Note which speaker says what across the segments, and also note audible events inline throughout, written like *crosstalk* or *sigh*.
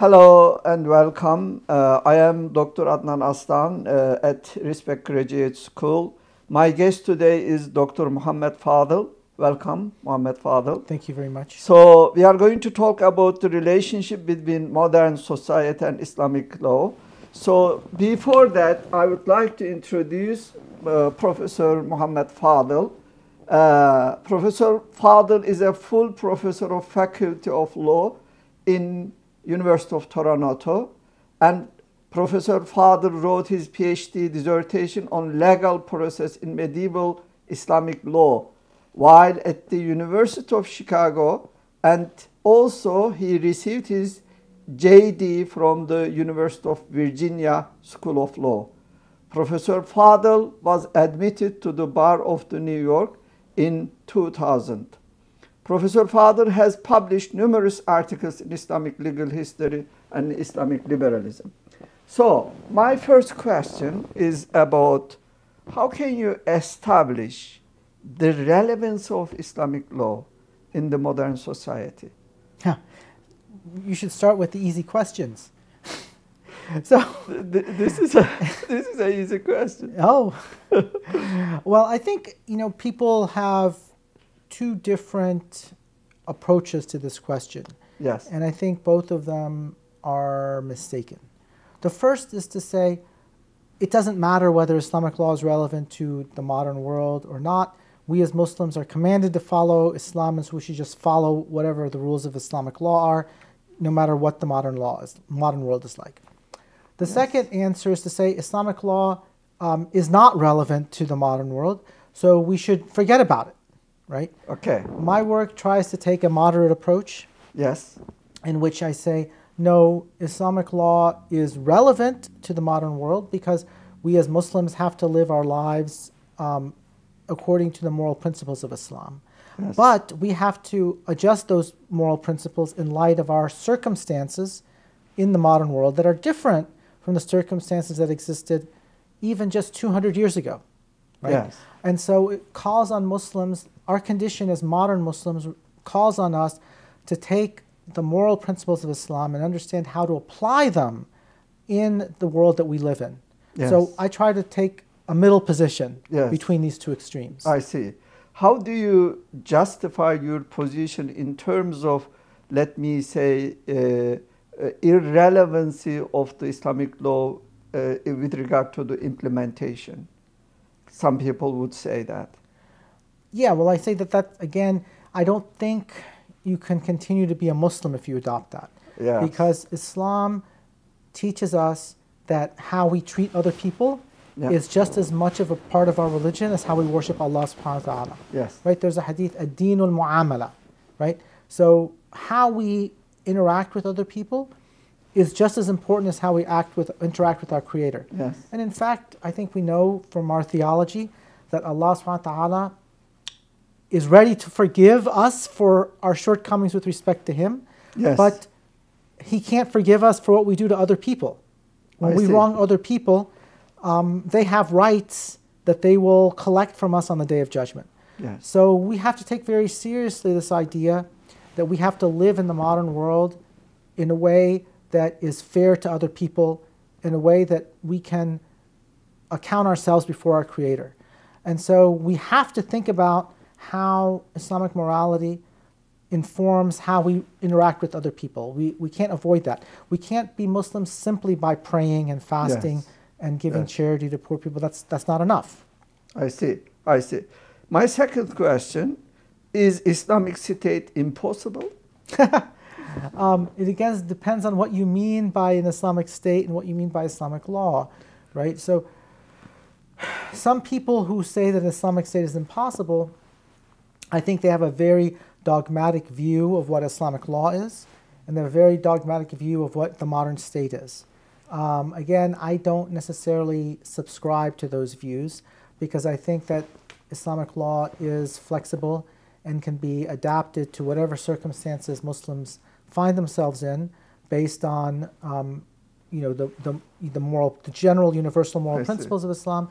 Speaker 1: Hello and welcome. Uh, I am Dr. Adnan Aslan uh, at Respect Graduate School. My guest today is Dr. Muhammad Fadel. Welcome, Muhammad Fadel.
Speaker 2: Thank you very much.
Speaker 1: So, we are going to talk about the relationship between modern society and Islamic law. So, before that, I would like to introduce uh, Professor Muhammad Fadel. Uh, professor Fadel is a full professor of Faculty of Law in University of Toronto, and Professor Fadel wrote his PhD dissertation on legal process in medieval Islamic law while at the University of Chicago, and also he received his JD from the University of Virginia School of Law. Professor Fadel was admitted to the bar of the New York in 2000. Professor Fadel has published numerous articles in Islamic legal history and Islamic liberalism. So, my first question is about how can you establish the relevance of Islamic law in the modern society?
Speaker 2: Huh. You should start with the easy questions. *laughs* so
Speaker 1: this is a *laughs* this is an easy question.
Speaker 2: Oh, *laughs* well, I think you know people have two different approaches to this question.
Speaker 1: Yes.
Speaker 2: And I think both of them are mistaken. The first is to say it doesn't matter whether Islamic law is relevant to the modern world or not. We as Muslims are commanded to follow Islam, and so we should just follow whatever the rules of Islamic law are, no matter what the modern law is, modern world is like. The yes. second answer is to say Islamic law um, is not relevant to the modern world, so we should forget about it right?
Speaker 1: Okay.
Speaker 2: My work tries to take a moderate approach.
Speaker 1: Yes.
Speaker 2: In which I say, no, Islamic law is relevant to the modern world because we as Muslims have to live our lives um, according to the moral principles of Islam. Yes. But we have to adjust those moral principles in light of our circumstances in the modern world that are different from the circumstances that existed even just 200 years ago. Right?
Speaker 1: Yes.
Speaker 2: And so it calls on Muslims our condition as modern Muslims calls on us to take the moral principles of Islam and understand how to apply them in the world that we live in. Yes. So I try to take a middle position yes. between these two extremes.
Speaker 1: I see. How do you justify your position in terms of, let me say, uh, uh, irrelevancy of the Islamic law uh, with regard to the implementation? Some people would say that.
Speaker 2: Yeah, well, I say that that again. I don't think you can continue to be a Muslim if you adopt that.
Speaker 1: Yeah.
Speaker 2: Because Islam teaches us that how we treat other people yeah. is just as much of a part of our religion as how we worship Allah subhanahu wa ta'ala.
Speaker 1: Yes.
Speaker 2: Right? There's a hadith, ad-dinul mu'amala, right? So how we interact with other people is just as important as how we act with interact with our creator.
Speaker 1: Yes.
Speaker 2: And in fact, I think we know from our theology that Allah subhanahu wa ta'ala is ready to forgive us for our shortcomings with respect to Him.
Speaker 1: Yes.
Speaker 2: But He can't forgive us for what we do to other people. When I we see. wrong other people, um, they have rights that they will collect from us on the day of judgment.
Speaker 1: Yes.
Speaker 2: So we have to take very seriously this idea that we have to live in the modern world in a way that is fair to other people, in a way that we can account ourselves before our Creator. And so we have to think about how Islamic morality informs how we interact with other people. We, we can't avoid that. We can't be Muslims simply by praying and fasting yes. and giving yes. charity to poor people. That's, that's not enough.
Speaker 1: I see. I see. My second question is Islamic state impossible? *laughs*
Speaker 2: um, it again depends on what you mean by an Islamic state and what you mean by Islamic law, right? So *sighs* some people who say that Islamic state is impossible I think they have a very dogmatic view of what Islamic law is, and they have a very dogmatic view of what the modern state is. Um, again, I don't necessarily subscribe to those views because I think that Islamic law is flexible and can be adapted to whatever circumstances Muslims find themselves in based on um, you know, the, the, the, moral, the general universal moral principles of Islam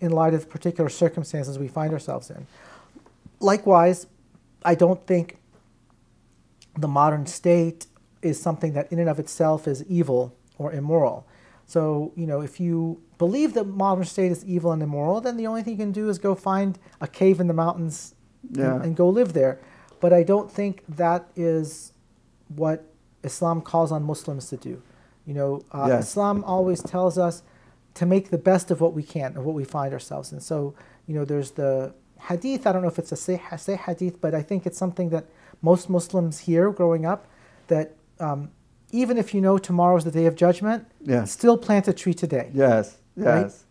Speaker 2: in light of particular circumstances we find ourselves in. Likewise, I don't think the modern state is something that in and of itself is evil or immoral. So, you know, if you believe that modern state is evil and immoral, then the only thing you can do is go find a cave in the mountains
Speaker 1: Yeah.
Speaker 2: and, and go live there. But I don't think that is what Islam calls on Muslims to do. You know, uh,
Speaker 1: Yes.
Speaker 2: Islam always tells us to make the best of what we can, of what we find ourselves in. So, you know, there's the hadith. I don't know if it's a say, say hadith, but I think it's something that most Muslims hear growing up that um, even if you know tomorrow's the day of judgment,
Speaker 1: Yes.
Speaker 2: still plant a tree today.
Speaker 1: Yes.
Speaker 2: Right?
Speaker 1: Yes.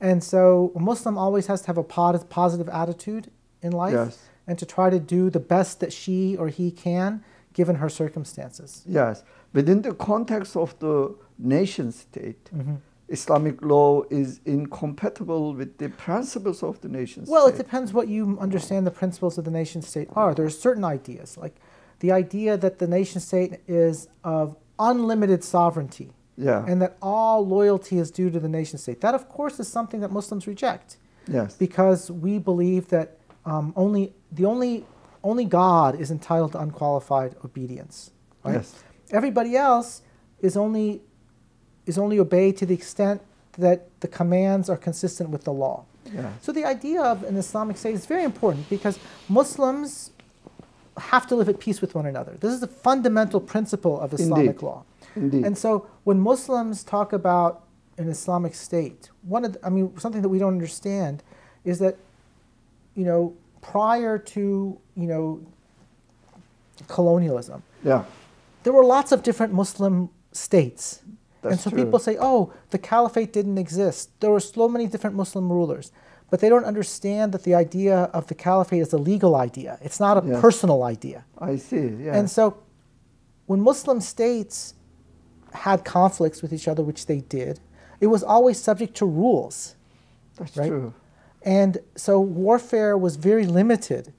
Speaker 2: And so a Muslim always has to have a positive attitude in life
Speaker 1: Yes.
Speaker 2: and to try to do the best that she or he can given her circumstances.
Speaker 1: Yes. Within the context of the nation state,
Speaker 2: Mm-hmm.
Speaker 1: Islamic law is incompatible with the principles of the nation state.
Speaker 2: Well, it depends what you understand the principles of the nation state are. There are certain ideas, like the idea that the nation state is of unlimited sovereignty
Speaker 1: yeah.
Speaker 2: and that all loyalty is due to the nation state. That, of course, is something that Muslims reject
Speaker 1: yes.
Speaker 2: because we believe that um, only the only only God is entitled to unqualified obedience. Right?
Speaker 1: Yes.
Speaker 2: Everybody else is only is only obeyed to the extent that the commands are consistent with the law.
Speaker 1: Yeah.
Speaker 2: So the idea of an Islamic state is very important because Muslims have to live at peace with one another. This is the fundamental principle of Islamic
Speaker 1: Indeed.
Speaker 2: law.
Speaker 1: Indeed.
Speaker 2: And so when Muslims talk about an Islamic state, one of the, I mean something that we don't understand is that you know prior to you know colonialism,
Speaker 1: yeah.
Speaker 2: there were lots of different Muslim states. And so
Speaker 1: true.
Speaker 2: people say, oh, the caliphate didn't exist. There were so many different Muslim rulers. But they don't understand that the idea of the caliphate is a legal idea. It's not a
Speaker 1: Yes.
Speaker 2: personal idea.
Speaker 1: I see. Yeah.
Speaker 2: And so when Muslim states had conflicts with each other, which they did, it was always subject to rules.
Speaker 1: That's
Speaker 2: right?
Speaker 1: true.
Speaker 2: And so warfare was very limited,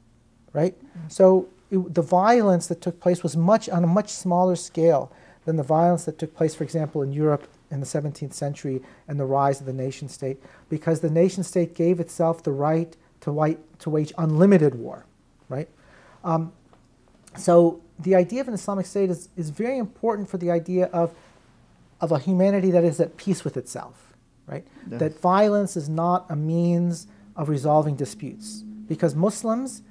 Speaker 2: right? Mm. So it, the violence that took place was much on a much smaller scale than the violence that took place, for example, in Europe in the 17th century and the rise of the nation state, because the nation state gave itself the right to, white, to wage unlimited war, right? Um, so the idea of an Islamic state is, is very important for the idea of, of a humanity that is at peace with itself, right?
Speaker 1: Yes.
Speaker 2: That violence is not a means of resolving disputes. Because Muslims,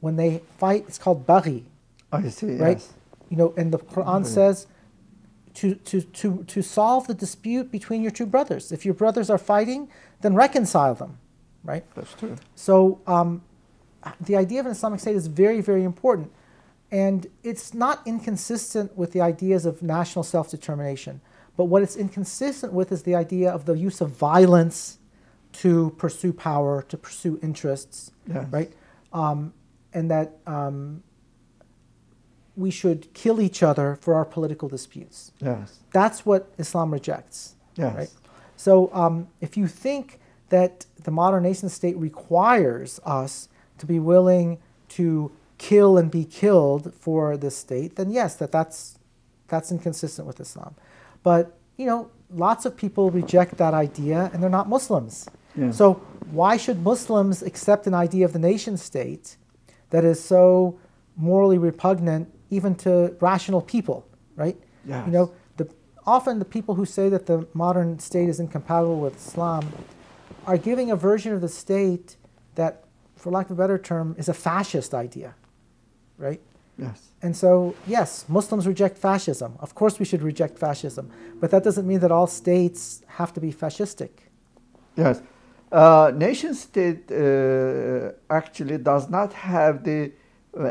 Speaker 2: when they fight, it's called baghi,
Speaker 1: I see.
Speaker 2: right?
Speaker 1: Yes.
Speaker 2: You know, and the Quran says to, to, to, to solve the dispute between your two brothers. If your brothers are fighting, then reconcile them, right?
Speaker 1: That's true.
Speaker 2: So um, the idea of an Islamic state is very, very important. And it's not inconsistent with the ideas of national self determination. But what it's inconsistent with is the idea of the use of violence to pursue power, to pursue interests,
Speaker 1: Yes.
Speaker 2: right? Um, and that um, we should kill each other for our political disputes.
Speaker 1: Yes.
Speaker 2: That's what Islam rejects.
Speaker 1: Yes.
Speaker 2: Right? So um, if you think that the modern nation state requires us to be willing to kill and be killed for this state, then yes, that that's that's inconsistent with Islam. But you know, lots of people reject that idea, and they're not Muslims.
Speaker 1: Yeah.
Speaker 2: So why should Muslims accept an idea of the nation state that is so morally repugnant even to rational people, right?
Speaker 1: Yes.
Speaker 2: You know, the, often the people who say that the modern state is incompatible with Islam are giving a version of the state that, for lack of a better term, is a fascist idea, right?
Speaker 1: Yes.
Speaker 2: And so, yes, Muslims reject fascism. Of course, we should reject fascism. But that doesn't mean that all states have to be fascistic.
Speaker 1: Yes. Uh, nation state uh, actually does not have the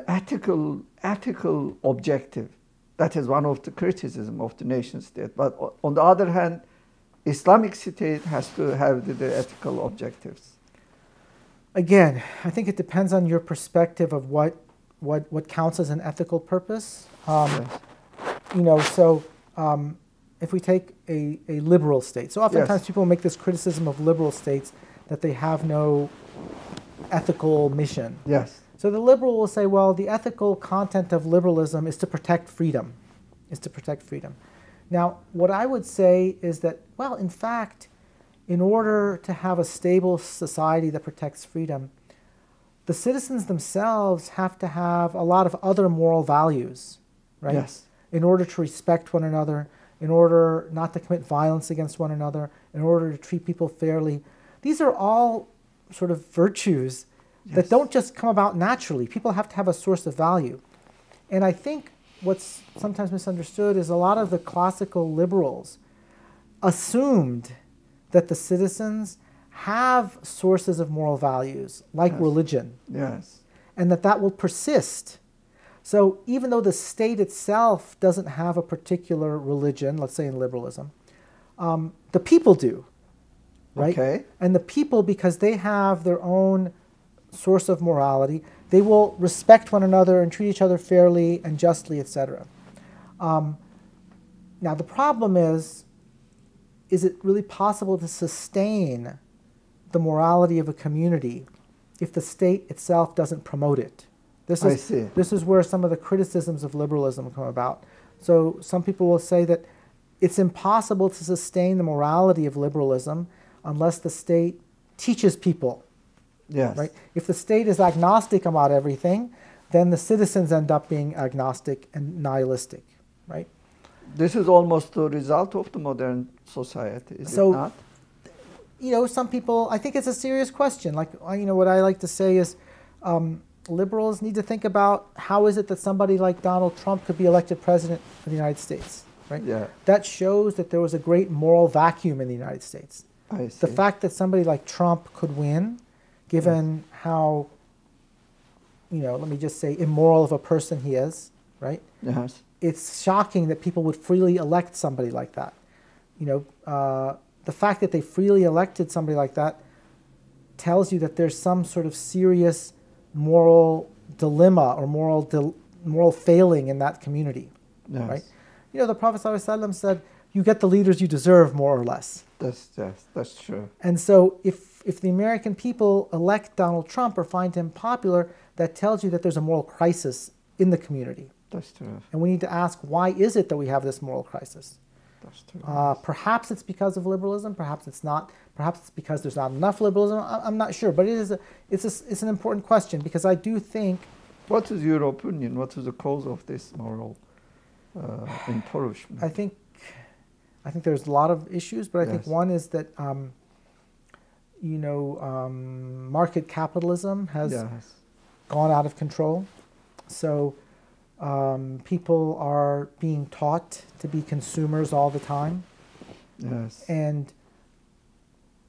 Speaker 1: ethical ethical objective. That is one of the criticism of the nation state. But on the other hand, Islamic state has to have the, the ethical objectives.
Speaker 2: Again, I think it depends on your perspective of what, what, what counts as an ethical purpose. Um,
Speaker 1: Yes.
Speaker 2: you know, so um, if we take a, a liberal state, so oftentimes
Speaker 1: Yes.
Speaker 2: people make this criticism of liberal states that they have no ethical mission.
Speaker 1: Yes.
Speaker 2: So the liberal will say, well, the ethical content of liberalism is to protect freedom, is to protect freedom. Now, what I would say is that, well, in fact, in order to have a stable society that protects freedom, the citizens themselves have to have a lot of other moral values, right?
Speaker 1: Yes.
Speaker 2: in order to respect one another, in order not to commit violence against one another, in order to treat people fairly. These are all sort of virtues yes. that don't just come about naturally. People have to have a source of value. And I think what's sometimes misunderstood is a lot of the classical liberals assumed that the citizens have sources of moral values like
Speaker 1: yes.
Speaker 2: religion.
Speaker 1: Yes.
Speaker 2: And that that will persist. So even though the state itself doesn't have a particular religion, let's say in liberalism, um, the people do, right?
Speaker 1: Okay.
Speaker 2: And the people, because they have their own source of morality, they will respect one another and treat each other fairly and justly, etc. Um, now the problem is, is it really possible to sustain the morality of a community if the state itself doesn't promote it? This is,
Speaker 1: I see.
Speaker 2: This is where some of the criticisms of liberalism come about. So some people will say that it's impossible to sustain the morality of liberalism unless the state teaches people.
Speaker 1: Yes.
Speaker 2: Right? If the state is agnostic about everything, then the citizens end up being agnostic and nihilistic, right?
Speaker 1: This is almost the result of the modern society, is
Speaker 2: so,
Speaker 1: it not?
Speaker 2: You know, some people, I think it's a serious question. Like, you know, what I like to say is, um, liberals need to think about how is it that somebody like Donald Trump could be elected president of the United States, right?
Speaker 1: Yeah.
Speaker 2: That shows that there was a great moral vacuum in the United States.
Speaker 1: I see.
Speaker 2: The fact that somebody like Trump could win, given how, you know, let me just say, immoral of a person he is, right?
Speaker 1: Yes.
Speaker 2: It's shocking that people would freely elect somebody like that. You know, uh, the fact that they freely elected somebody like that tells you that there's some sort of serious moral dilemma or moral dil- moral failing in that community,
Speaker 1: yes.
Speaker 2: right? You know, the Prophet ﷺ said, "You get the leaders you deserve, more or less."
Speaker 1: That's that's that's true.
Speaker 2: And so, if if the American people elect Donald Trump or find him popular, that tells you that there's a moral crisis in the community.
Speaker 1: That's true.
Speaker 2: And we need to ask, why is it that we have this moral crisis?
Speaker 1: That's true.
Speaker 2: Uh, perhaps it's because of liberalism. Perhaps it's not. Perhaps it's because there's not enough liberalism. I, am not sure, but it is a, it's a, it's an important question because I do think.
Speaker 1: What is your opinion? What is the cause of this moral uh, *sighs* impoverishment?
Speaker 2: I think, I think there's a lot of issues, but I yes. think one is that, um, you know, um, market capitalism has
Speaker 1: yes.
Speaker 2: gone out of control. So um, people are being taught to be consumers all the time.
Speaker 1: Yes.
Speaker 2: And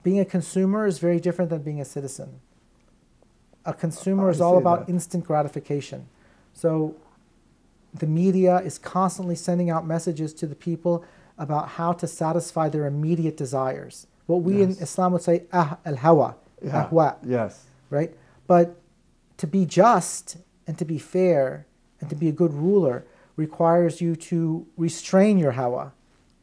Speaker 2: being a consumer is very different than being a citizen. A consumer is all about that. instant gratification. So the media is constantly sending out messages to the people about how to satisfy their immediate desires. What we yes. in Islam would say, ah al hawa,
Speaker 1: yeah. ahwa. Yes.
Speaker 2: Right? But to be just and to be fair and to be a good ruler requires you to restrain your hawa.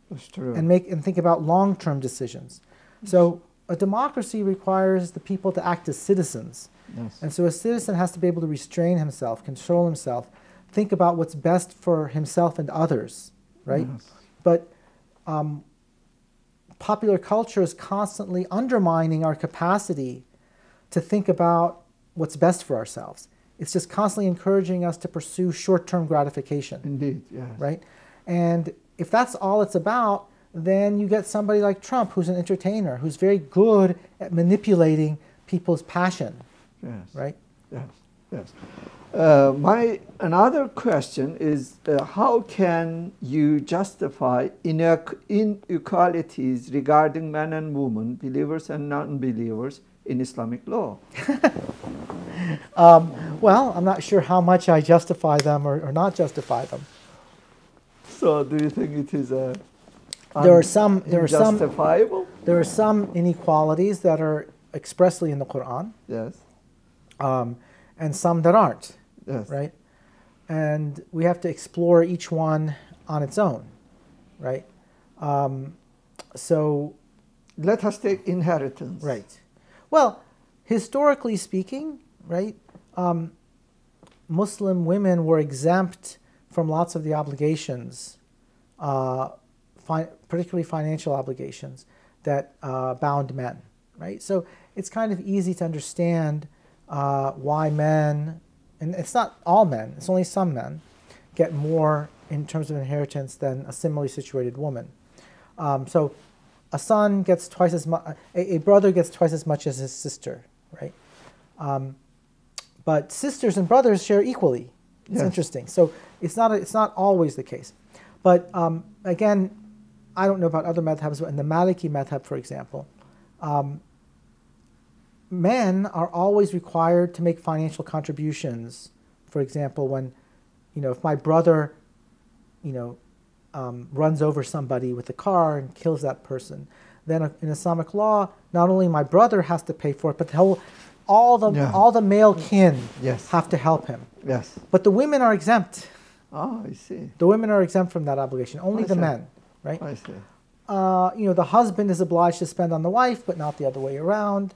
Speaker 1: That's true.
Speaker 2: And make and think about long-term decisions. So a democracy requires the people to act as citizens.
Speaker 1: Yes.
Speaker 2: And so a citizen has to be able to restrain himself, control himself, think about what's best for himself and others, right?
Speaker 1: Yes.
Speaker 2: But um, popular culture is constantly undermining our capacity to think about what's best for ourselves. It's just constantly encouraging us to pursue short-term gratification.
Speaker 1: Indeed, yes.
Speaker 2: Right? And if that's all it's about, then you get somebody like Trump who's an entertainer, who's very good at manipulating people's passion.
Speaker 1: Yes.
Speaker 2: Right?
Speaker 1: Yes. Yes. Uh, my another question is uh, how can you justify inequalities regarding men and women, believers and non-believers in Islamic law? *laughs*
Speaker 2: um, well, I'm not sure how much I justify them or, or not justify them.
Speaker 1: So, do you think it is a
Speaker 2: there are some there are some there are some inequalities that are expressly in the Quran.
Speaker 1: Yes.
Speaker 2: Um, and some that aren't.
Speaker 1: Yes.
Speaker 2: Right. And we have to explore each one on its own, right? Um, so.
Speaker 1: Let us take inheritance.
Speaker 2: Right. Well, historically speaking, right, um, Muslim women were exempt from lots of the obligations uh, fi- particularly financial obligations that uh, bound men, right? So it's kind of easy to understand uh, why men, and it's not all men, it's only some men, get more in terms of inheritance than a similarly situated woman. Um, so a son gets twice as much, a, a, brother gets twice as much as his sister, right? Um, but sisters and brothers share equally. It's yes. interesting. So it's not, a, it's not always the case. But um, again, I don't know about other madhabs, but in the Maliki madhab, for example, um, men are always required to make financial contributions. For example, when, you know, if my brother, you know, um, runs over somebody with a car and kills that person, then in Islamic law, not only my brother has to pay for it, but the whole, all the yeah. all the male kin yes. have to help him.
Speaker 1: Yes.
Speaker 2: But the women are exempt.
Speaker 1: Oh, I see.
Speaker 2: The women are exempt from that obligation. Only I the see. men, right?
Speaker 1: I see.
Speaker 2: Uh, you know, the husband is obliged to spend on the wife, but not the other way around.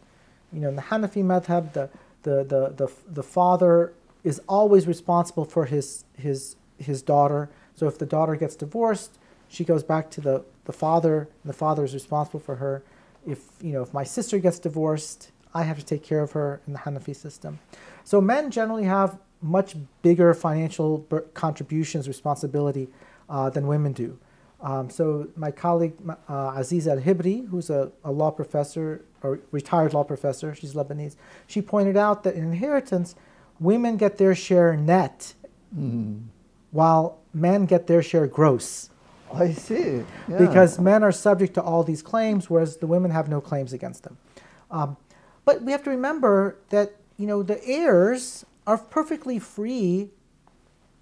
Speaker 2: You know, in the Hanafi madhab, the, the, the, the, the father is always responsible for his, his, his daughter. So if the daughter gets divorced, she goes back to the, the father, and the father is responsible for her. If, you know, if my sister gets divorced, I have to take care of her in the Hanafi system. So men generally have much bigger financial contributions, responsibility uh, than women do. Um, so my colleague uh, Azizah Al Hibri, who's a, a, law professor or retired law professor, she's Lebanese, she pointed out that in inheritance, women get their share net, mm. while men get their share gross.
Speaker 1: I see.
Speaker 2: Yeah. Because men are subject to all these claims, whereas the women have no claims against them. Um, but we have to remember that you know the heirs are perfectly free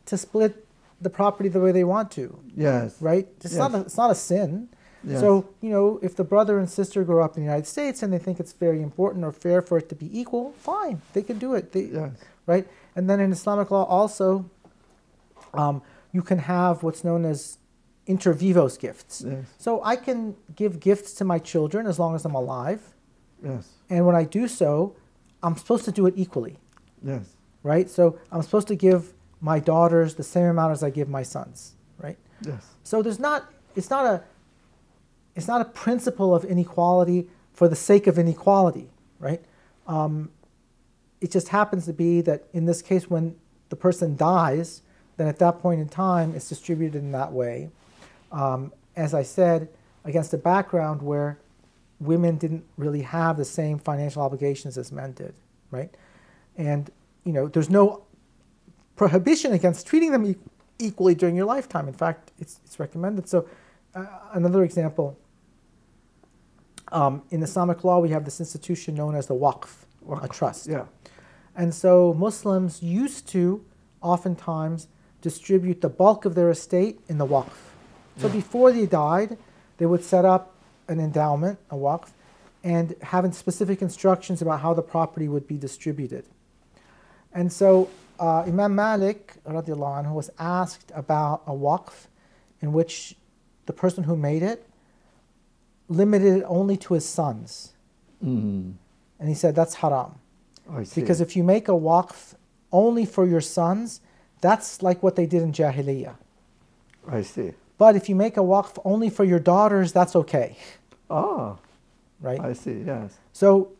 Speaker 2: to split the property the way they want to.
Speaker 1: Yes.
Speaker 2: Right? It's, yes. Not, a, it's not a sin. Yes. So, you know, if the brother and sister grow up in the United States and they think it's very important or fair for it to be equal, fine, they can do it. They, yes. Right? And then in Islamic law also, um, you can have what's known as inter vivos gifts. Yes. So I can give gifts to my children as long as I'm alive.
Speaker 1: Yes.
Speaker 2: And when I do so, I'm supposed to do it equally.
Speaker 1: Yes.
Speaker 2: Right? So I'm supposed to give my daughters the same amount as I give my sons, right?
Speaker 1: Yes.
Speaker 2: So there's not it's not a it's not a principle of inequality for the sake of inequality, right? Um, it just happens to be that in this case, when the person dies, then at that point in time, it's distributed in that way. Um, as I said, against a background where women didn't really have the same financial obligations as men did, right? And you know, there's no prohibition against treating them e equally during your lifetime. In fact, it's, it's recommended. So, uh, another example um, in Islamic law, we have this institution known as the waqf, waqf. a trust.
Speaker 1: Yeah.
Speaker 2: And so, Muslims used to oftentimes distribute the bulk of their estate in the waqf. So, yeah. before they died, they would set up an endowment, a waqf, and having specific instructions about how the property would be distributed. And so uh, Imam Malik anhu, was asked about a waqf in which the person who made it limited it only to his sons. Mm. And he said, that's haram. Because if you make a waqf only for your sons, that's like what they did in Jahiliyyah.
Speaker 1: I see.
Speaker 2: But if you make a waqf only for your daughters, that's okay.
Speaker 1: Ah.
Speaker 2: Right?
Speaker 1: I see, yes.
Speaker 2: So,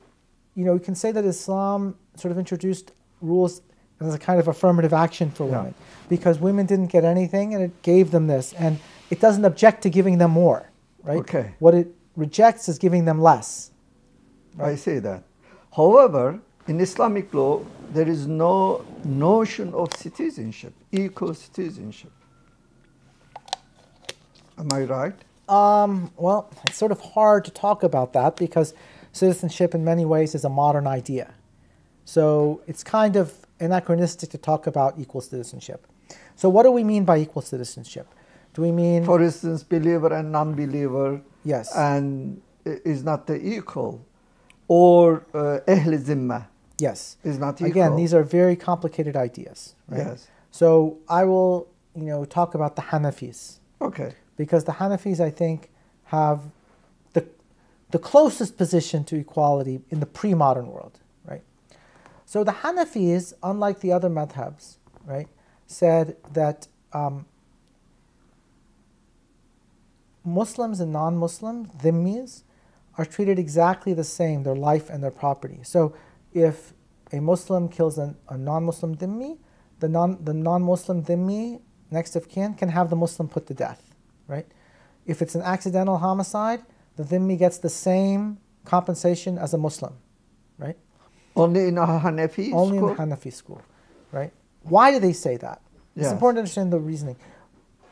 Speaker 2: you know, you can say that Islam sort of introduced rules as a kind of affirmative action for yeah. women. Because women didn't get anything and it gave them this and it doesn't object to giving them more right?
Speaker 1: Okay.
Speaker 2: What it rejects is giving them less
Speaker 1: right? i say that. However in islamic law there is no notion of citizenship equal citizenship. Am i right?
Speaker 2: Um, well it's sort of hard to talk about that because citizenship in many ways is a modern idea so it's kind of anachronistic to talk about equal citizenship. So what do we mean by equal citizenship? Do we mean,
Speaker 1: for instance, believer and non-believer?
Speaker 2: Yes.
Speaker 1: And is not the equal, or uh, zimma?
Speaker 2: Yes.
Speaker 1: Is not equal.
Speaker 2: Again, these are very complicated ideas. Right?
Speaker 1: Yes.
Speaker 2: So I will, you know, talk about the Hanafis.
Speaker 1: Okay.
Speaker 2: Because the Hanafis, I think, have the the closest position to equality in the pre-modern world. So the Hanafis, unlike the other madhabs, right, said that um, Muslims and non-Muslim dhimmis are treated exactly the same, their life and their property. So if a Muslim kills a, a non-Muslim dhimmi, the, non, the non-Muslim dhimmi next of kin, can have the Muslim put to death, right? If it's an accidental homicide, the dhimmi gets the same compensation as a Muslim, right?
Speaker 1: Only in a Hanafi
Speaker 2: Only
Speaker 1: school?
Speaker 2: in the Hanafi school, right? Why do they say that? It's
Speaker 1: Yes.
Speaker 2: important to understand the reasoning,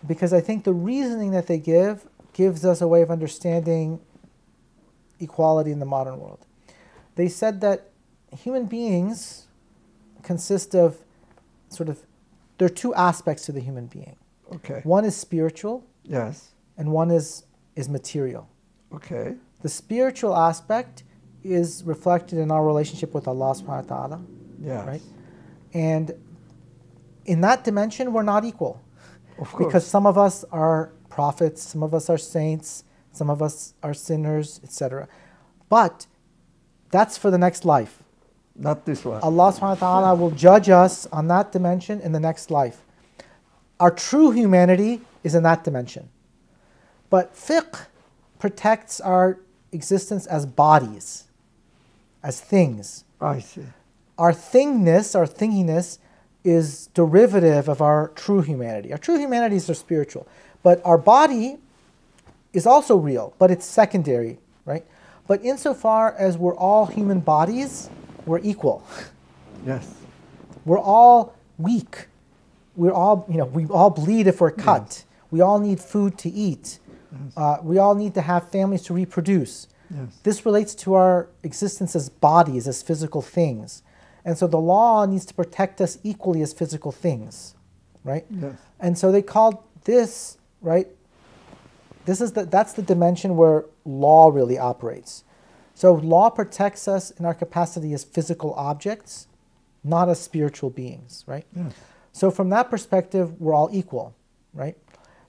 Speaker 2: because I think the reasoning that they give gives us a way of understanding equality in the modern world. They said that human beings consist of sort of there are two aspects to the human being.
Speaker 1: Okay.
Speaker 2: One is spiritual,
Speaker 1: Yes.
Speaker 2: and one is is material.
Speaker 1: Okay.
Speaker 2: The spiritual aspect is reflected in our relationship with Allah subhanahu wa ta'ala.
Speaker 1: Yes.
Speaker 2: Right? And in that dimension, we're not equal.
Speaker 1: Of course.
Speaker 2: Because some of us are prophets, some of us are saints, some of us are sinners, etc. But that's for the next life.
Speaker 1: Not this one.
Speaker 2: Allah subhanahu wa ta'ala will judge us on that dimension in the next life. Our true humanity is in that dimension. But fiqh protects our existence as bodies, as things.
Speaker 1: I see.
Speaker 2: Our thingness, our thinginess, is derivative of our true humanity. Our true humanities are spiritual. But our body is also real, but it's secondary, right? But insofar as we're all human bodies, we're equal.
Speaker 1: Yes.
Speaker 2: We're all weak. We're all, you know, we all bleed if we're cut. We all need food to eat. Uh, we all need to have families to reproduce.
Speaker 1: Yes.
Speaker 2: This relates to our existence as bodies, as physical things. And so the law needs to protect us equally as physical things, right?
Speaker 1: Yes.
Speaker 2: And so they called this, right? This is the, that's the dimension where law really operates. So law protects us in our capacity as physical objects, not as spiritual beings, right?
Speaker 1: Yes.
Speaker 2: So from that perspective, we're all equal, right?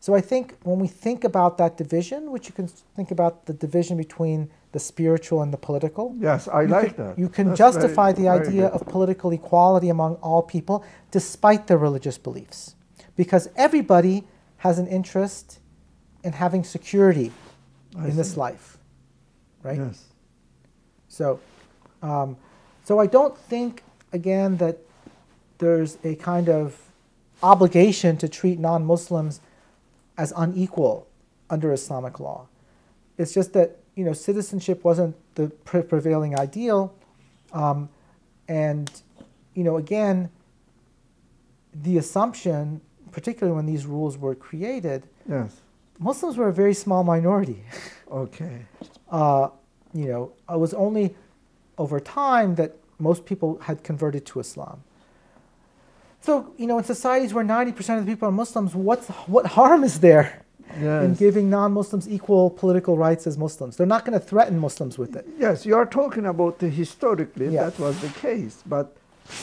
Speaker 2: So I think when we think about that division, which you can think about the division between the spiritual and the political,
Speaker 1: Yes, I like
Speaker 2: can,
Speaker 1: that.
Speaker 2: You can
Speaker 1: That's
Speaker 2: justify
Speaker 1: very-
Speaker 2: the
Speaker 1: very
Speaker 2: idea
Speaker 1: good.
Speaker 2: of political equality among all people despite their religious beliefs. Because everybody has an interest in having security
Speaker 1: I
Speaker 2: in this life, right?
Speaker 1: Yes.
Speaker 2: So, um, so I don't think again that there's a kind of obligation to treat non-Muslims as unequal under Islamic law. It's just that you know citizenship wasn't the pre- prevailing ideal, um, and you know again the assumption, particularly when these rules were created,
Speaker 1: Yes.
Speaker 2: Muslims were a very small minority. *laughs*
Speaker 1: Okay.
Speaker 2: uh, you know, it was only over time that most people had converted to Islam. So, you know, in societies where 90% of the people are Muslims, what's, what harm is there in giving non Muslims equal political rights as Muslims? They're not going to threaten Muslims with it.
Speaker 1: Yes, you are talking about the historically
Speaker 2: Yeah.
Speaker 1: that was the case, but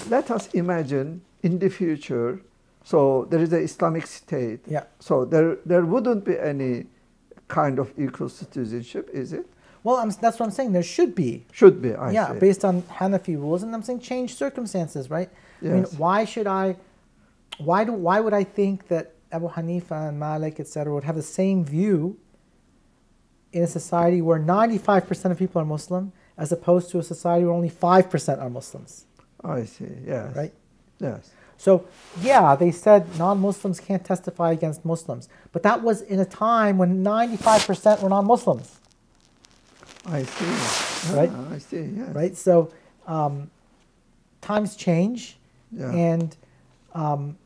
Speaker 1: let us imagine in the future. So there is an Islamic state.
Speaker 2: Yeah.
Speaker 1: So there there wouldn't be any kind of equal citizenship, is it?
Speaker 2: Well, I'm, that's what I'm saying. There should be.
Speaker 1: Should be. I
Speaker 2: yeah,
Speaker 1: say.
Speaker 2: based on Hanafi rules, and I'm saying change circumstances, right? I mean, why should I? Why do? Why would I think that Abu Hanifa and Malik, etc., would have the same view in a society where 95% of people are Muslim, as opposed to a society where only 5% are Muslims,
Speaker 1: I see. Yes.
Speaker 2: right?
Speaker 1: Yes.
Speaker 2: So, yeah, they said non-Muslims can't testify against Muslims, but that was in a time when 95% were non-Muslims.
Speaker 1: I see.
Speaker 2: Right?
Speaker 1: I see. Yes.
Speaker 2: right? So um, times change,
Speaker 1: Yeah.
Speaker 2: and um,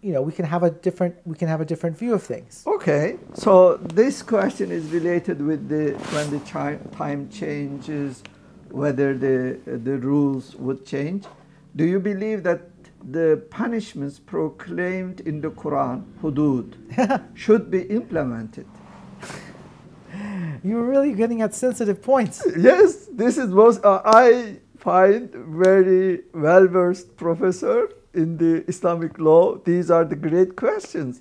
Speaker 2: you know we can have a different we can have a different view of things.
Speaker 1: Okay, so this question is related with the when the time changes, whether the the rules would change. Do you believe that the punishments proclaimed in the Quran, hudud, *laughs* should be implemented?
Speaker 2: You're really getting at sensitive points.
Speaker 1: Yes, this is most uh, I find very well versed professor in the Islamic law. These are the great questions.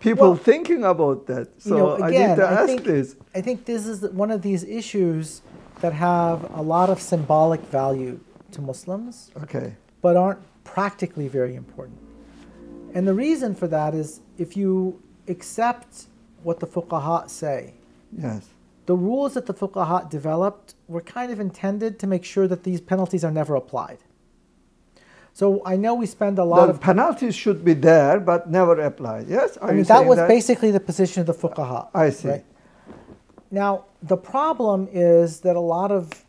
Speaker 1: People
Speaker 2: Well,
Speaker 1: thinking about that. So
Speaker 2: you know,
Speaker 1: I
Speaker 2: again,
Speaker 1: need to
Speaker 2: I
Speaker 1: ask
Speaker 2: think
Speaker 1: this.
Speaker 2: I think this is one of these issues that have a lot of symbolic value to Muslims,
Speaker 1: Okay.
Speaker 2: but aren't practically very important. And the reason for that is if you accept what the fuqaha say,
Speaker 1: Yes.
Speaker 2: The rules that the fuqaha developed were kind of intended to make sure that these penalties are never applied. So I know we spend a lot
Speaker 1: The
Speaker 2: of
Speaker 1: penalties should be there, but never applied. Yes, Are
Speaker 2: I mean, that was basically the position of the fuqaha.
Speaker 1: I see.
Speaker 2: Now, the problem is that a lot of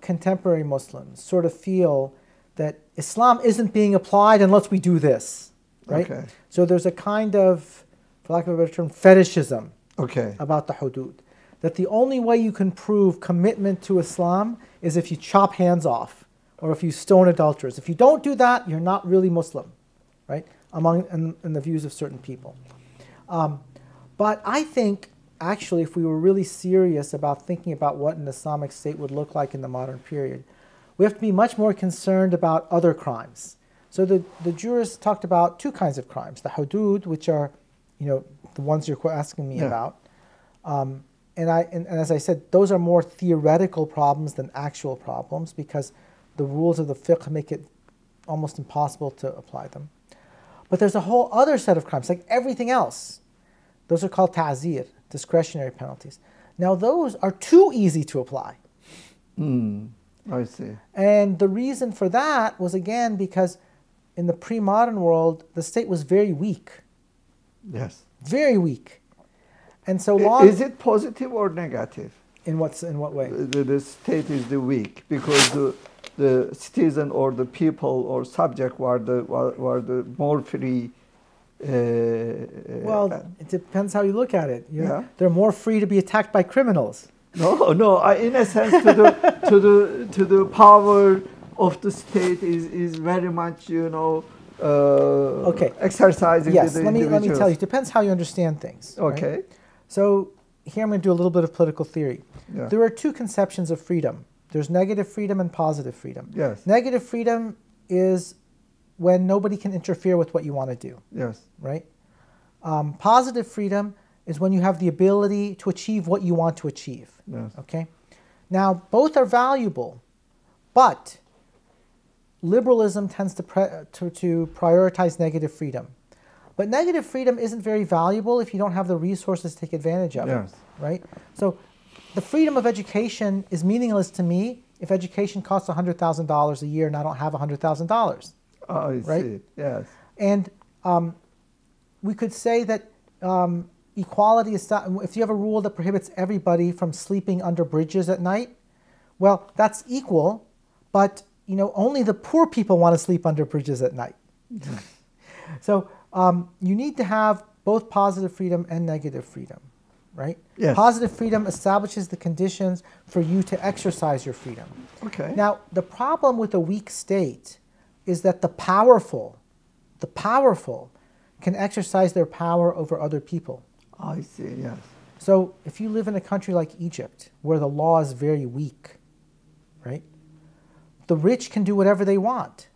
Speaker 2: contemporary Muslims sort of feel that Islam isn't being applied unless we do this, right?
Speaker 1: Okay.
Speaker 2: So there's a kind of, for lack of a better term, fetishism
Speaker 1: Okay.
Speaker 2: about the hudud. That the only way you can prove commitment to Islam is if you chop hands off or if you stone adulterers. If you don't do that, you're not really Muslim, right? Among in, in the views of certain people. Um, but I think actually, if we were really serious about thinking about what an Islamic state would look like in the modern period, we have to be much more concerned about other crimes. So the, the jurists talked about two kinds of crimes: the hudud, which are, you know, the ones you're asking me
Speaker 1: Yeah.
Speaker 2: about. Um, and, I, and, and as I said, those are more theoretical problems than actual problems because the rules of the fiqh make it almost impossible to apply them. But there's a whole other set of crimes, like everything else. Those are called ta'zir, discretionary penalties. Now, those are too easy to apply.
Speaker 1: Hmm. I see.
Speaker 2: And the reason for that was again because in the pre modern world, the state was very weak,
Speaker 1: Yes.
Speaker 2: very weak. And so long.
Speaker 1: Is it positive or negative?
Speaker 2: in, what's, in what way?
Speaker 1: The, the state is the weak because the the citizen or the people or subject were the were, were the more free. Uh,
Speaker 2: Well,
Speaker 1: uh,
Speaker 2: it depends how you look at it. You know,
Speaker 1: Yeah.
Speaker 2: They're more free to be attacked by criminals.
Speaker 1: no, no. I, in a sense, to the to the to the power of the state is is very much you know. Uh,
Speaker 2: Okay.
Speaker 1: Exercising
Speaker 2: Yes, let me, let me tell you. It depends how you understand things. right? So here I'm going to do a little bit of political theory.
Speaker 1: Yeah.
Speaker 2: There are two conceptions of freedom. There's negative freedom and positive freedom.
Speaker 1: Yes.
Speaker 2: Negative freedom is when nobody can interfere with what you want to do,
Speaker 1: Yes.
Speaker 2: right? Um, positive freedom is when you have the ability to achieve what you want to achieve.
Speaker 1: Yes.
Speaker 2: Okay? Now, both are valuable, but liberalism tends to, pre- to, to prioritize negative freedom. But negative freedom isn't very valuable if you don't have the resources to take advantage of
Speaker 1: Yes.
Speaker 2: it, right? So the freedom of education is meaningless to me if education costs $100,000 a year and I don't have $100,000.
Speaker 1: I
Speaker 2: Right?
Speaker 1: see. Yes.
Speaker 2: And um, we could say that um, equality is if you have a rule that prohibits everybody from sleeping under bridges at night, well, that's equal, but you know only the poor people want to sleep under bridges at night. *laughs* so um, you need to have both positive freedom and negative freedom, right?
Speaker 1: Yes.
Speaker 2: Positive freedom establishes the conditions for you to exercise your freedom.
Speaker 1: Okay.
Speaker 2: Now, the problem with a weak state is that the powerful, the powerful, can exercise their power over other people.
Speaker 1: I see. Yes.
Speaker 2: So, if you live in a country like Egypt, where the law is very weak, right? The rich can do whatever they want,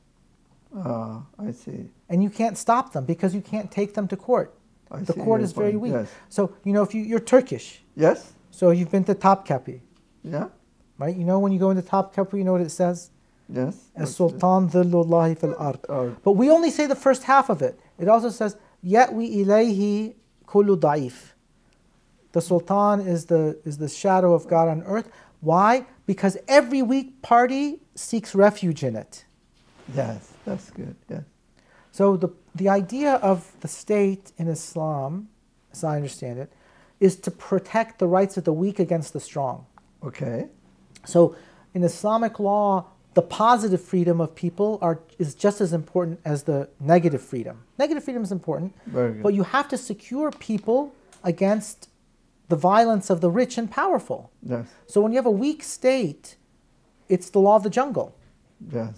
Speaker 1: Ah, I see.
Speaker 2: And you can't stop them because you can't take them to court.
Speaker 1: I
Speaker 2: the court is very
Speaker 1: point,
Speaker 2: weak.
Speaker 1: yes.
Speaker 2: So, you know, if you, you're Turkish,
Speaker 1: Yes.
Speaker 2: so you've been to Topkapi,
Speaker 1: Yeah.
Speaker 2: right? You know, when you go into Topkapi, you know what it says?
Speaker 1: Yes.
Speaker 2: As Sultan Dhillullahi fil uh, ard.
Speaker 1: Uh,
Speaker 2: but we only say the first half of it. It also says, Ya'wi ilayhi kullu da'if. The Sultan is the, is the shadow of God on earth. Why? Because every weak party seeks refuge in it.
Speaker 1: Yes. That's good. Yes.
Speaker 2: So the, the idea of the state in Islam, as I understand it, is to protect the rights of the weak against the strong.
Speaker 1: Okay.
Speaker 2: So in Islamic law, the positive freedom of people are, is just as important as the negative freedom. Negative freedom is important, but you have to secure people against the violence of the rich and powerful.
Speaker 1: Yes.
Speaker 2: So when you have a weak state, it's the law of the jungle,
Speaker 1: Yes.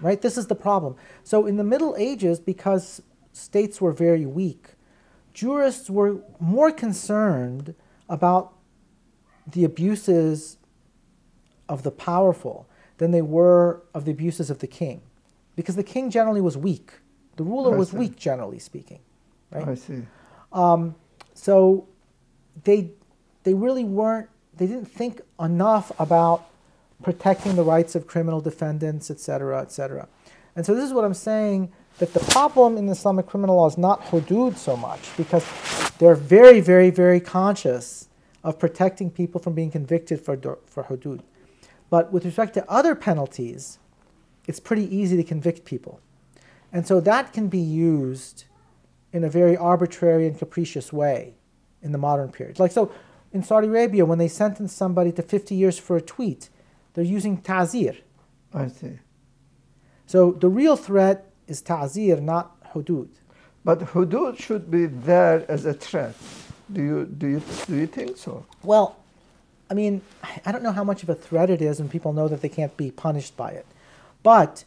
Speaker 2: Right? This is the problem. So in the Middle Ages, because states were very weak, jurists were more concerned about the abuses of the powerful than they were of the abuses of the king. Because the king generally was weak. The ruler
Speaker 1: I
Speaker 2: was
Speaker 1: see.
Speaker 2: weak, generally speaking. Right?
Speaker 1: I see.
Speaker 2: Um, so they, they really weren't, they didn't think enough about protecting the rights of criminal defendants, et cetera, et cetera. And so this is what I'm saying that the problem in Islamic criminal law is not hudud so much because they're very, very, very conscious of protecting people from being convicted for, for hudud. But with respect to other penalties, it's pretty easy to convict people. And so that can be used in a very arbitrary and capricious way in the modern period. Like so in Saudi Arabia, when they sentence somebody to 50 years for a tweet, they're using ta'zir.
Speaker 1: I see.
Speaker 2: So the real threat is ta'zir, not hudud.
Speaker 1: But hudud should be there as a threat. Do you do you do you think so?
Speaker 2: Well, I mean, I don't know how much of a threat it is when people know that they can't be punished by it. But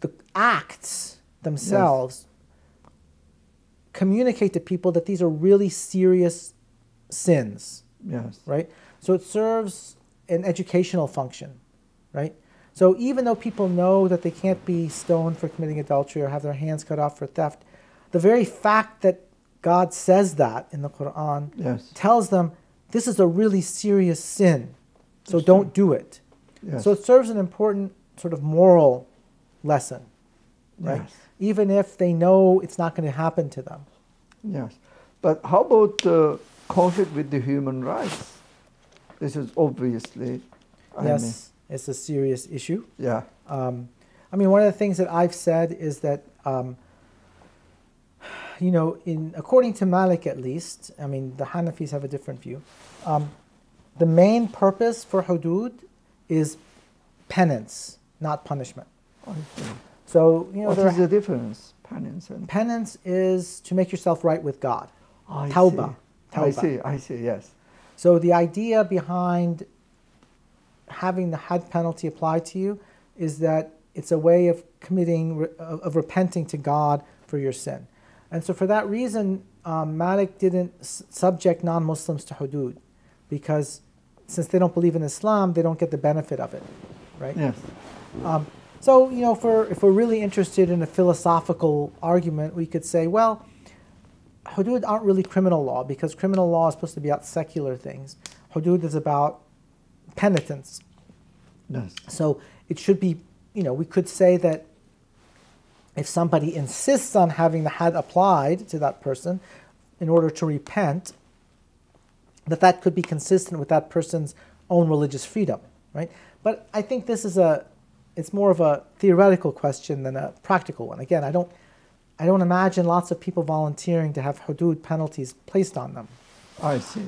Speaker 2: the acts themselves communicate to people that these are really serious sins,
Speaker 1: Yes.
Speaker 2: right? So it serves an educational function, right? So even though people know that they can't be stoned for committing adultery or have their hands cut off for theft, the very fact that God says that in the Quran
Speaker 1: Yes.
Speaker 2: tells them this is a really serious sin, so
Speaker 1: That's
Speaker 2: don't do it.
Speaker 1: Yes.
Speaker 2: So it serves an important sort of moral lesson, right?
Speaker 1: Yes.
Speaker 2: Even if they know it's not going to happen to them.
Speaker 1: Yes. But how about the conflict with the human rights? This is obviously. I
Speaker 2: yes,
Speaker 1: mean,
Speaker 2: it's a serious issue.
Speaker 1: yeah.
Speaker 2: Um, I mean, one of the things that I've said is that, um, you know, in according to Malik at least, I mean, the Hanafis have a different view. Um, the main purpose for hudud is penance, not punishment. So you know,
Speaker 1: What
Speaker 2: there
Speaker 1: is the difference? Penance and.
Speaker 2: penance is to make yourself right with God.
Speaker 1: I
Speaker 2: Tauba.
Speaker 1: see. I see. I see. Yes.
Speaker 2: So the idea behind having the hadd penalty applied to you is that it's a way of committing, of of repenting to God for your sin. And so for that reason, um, Malik didn't subject non-Muslims to hudud because since they don't believe in Islam, they don't get the benefit of it, right?
Speaker 1: Yes.
Speaker 2: Um, so, you know, for, if we're really interested in a philosophical argument, we could say, well, hudud aren't really criminal law because criminal law is supposed to be about secular things. Hudud is about penitence.
Speaker 1: Yes.
Speaker 2: So it should be, you know, we could say that if somebody insists on having the hadd applied to that person in order to repent, that that could be consistent with that person's own religious freedom, right? But I think this is a, it's more of a theoretical question than a practical one. Again, I don't, I don't imagine lots of people volunteering to have hudud penalties placed on them.
Speaker 1: I see.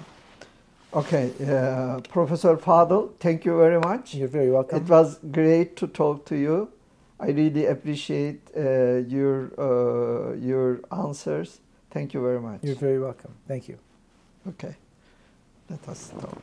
Speaker 1: Okay, uh, Professor Fadel, thank you very much.
Speaker 2: You're very welcome.
Speaker 1: It was great to talk to you. I really appreciate uh, your uh, your answers. Thank you very much.
Speaker 2: You're very welcome. Thank you.
Speaker 1: Okay, let us stop.